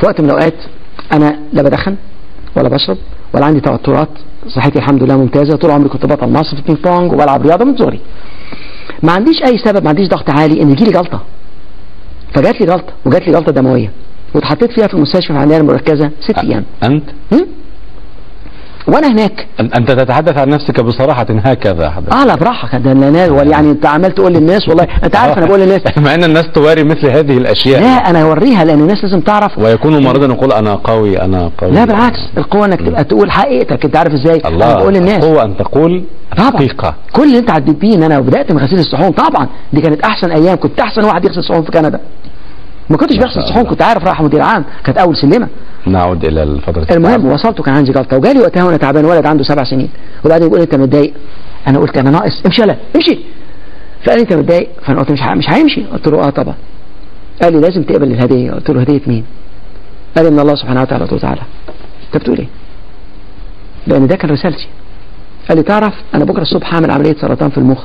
في وقت من الأوقات أنا لا بدخن ولا بشرب ولا عندي توترات. صحتي الحمد لله ممتازة. طول عمري كنت بطل مصر في البينج بونج وبلعب رياضة من صغري. ما عنديش أي سبب ما عنديش ضغط عالي إن يجيلي جلطه فجات لي جلطه وجات لي جلطه دموية واتحطيت فيها في المستشفى في العناية المركزة ست أيام. هم؟ وانا هناك. أنت تتحدث عن نفسك بصراحة هكذا. حضرتك آه لا براحه كده الناس ولا يعني أنت عمال تقول للناس والله أنت عارف أنا بقول للناس. مع أن الناس تواري مثل هذه الأشياء. لا أنا أوريها لأن الناس لازم تعرف. ويكون مريضا يقول أنا قوي أنا قوي. لا بالعكس. القوة إنك تبقى تقول حقيقتك. أنت عارف إزاي؟ الله أنا بقول للناس. هو أن تقول طبعا. الحقيقة كل اللي أنت عديت بيه إن أنا بدأت من غسيل الصحون طبعا. دي كانت أحسن أيام. كنت أحسن واحد يغسل صحون في كندا. ما كنتش شاء صحون. كنت عارف رايح مدير عام كانت أول سلمة. نعود إلى الفترة المهم وصلت وكان عندي جلطه وجالي وقتها وأنا تعبان ولد عنده سبع سنين. وبعدين يقول أنت متضايق؟ أنا قلت أنا ناقص. امشي يلا امشي. فقال لي أنت متضايق؟ فأنا قلت مش مش هيمشي. قلت له آه طبعا. قال لي لازم تقبل الهدية. قلت له هدية مين؟ قال لي من الله سبحانه وتعالى قلت له تعالى أنت بتقول إيه؟ لأن ده كان رسالتي. قال لي تعرف أنا بكرة الصبح هعمل عملية سرطان في المخ.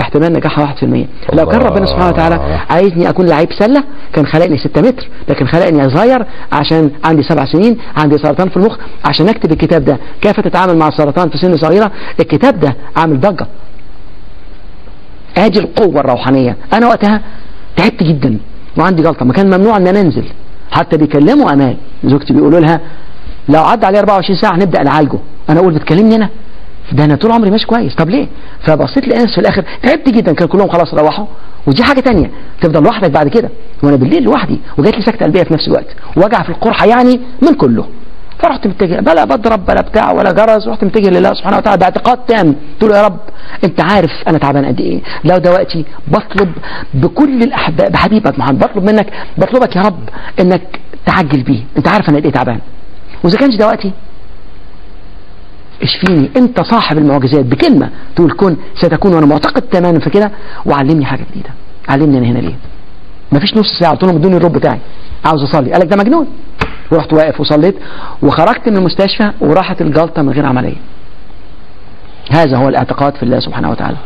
احتمال نجاحها 1% لو كان ربنا سبحانه وتعالى عايزني أكون لعيب سلة كان خلقني 6 متر لكن خلقني صغير عشان عندي سبع سنين عندي سرطان في المخ عشان أكتب الكتاب ده. كيف تتعامل مع السرطان في سن صغيرة؟ الكتاب ده عامل ضجة. ادي القوة الروحانية. أنا وقتها تعبت جدا وعندي جلطه ما كان ممنوع إن أنا أنزل. حتى بيكلموا أمال. زوجتي بيقولوا لها لو عدى عليه 24 ساعة هنبدأ نعالجه أنا أقول بتكلمني أنا. ده أنا طول عمري ماشي كويس. طب ليه؟ فبصيت لانس في الآخر تعبت جدا. كان كلهم خلاص روحوا. ودي حاجة تانية. تفضل لوحدك بعد كده. وأنا بالليل لوحدي. وجات لي سكتة قلبية في نفس الوقت. وجع في القرحة يعني من كله. فرحت متجه. بلا بضرب بلا بتاع ولا جرس. رحت متجه لله سبحانه وتعالى باعتقاد تام. قلت له يا رب أنت عارف أنا تعبان قد إيه. لو دلوقتي بطلب بكل الأحباب بحبيبك محمد بطلب منك بطلبك يا رب إنك تعجل بيه. أنت عارف أنا قد إيه تعبان. وإذا كانش دلوقتي اشفيني انت صاحب المعجزات بكلمة تقول كن ستكون وأنا معتقد تماما في كده. وعلمني حاجة جديدة. علمني أنا هنا ليه. مفيش نص ساعة. قلت لهم ادوني الروب بتاعي. عاوز اصلي. قال لك ده مجنون. ورحت واقف وصليت. وخرجت من المستشفى وراحت الجلطة من غير عملية. هذا هو الاعتقاد في الله سبحانه وتعالى.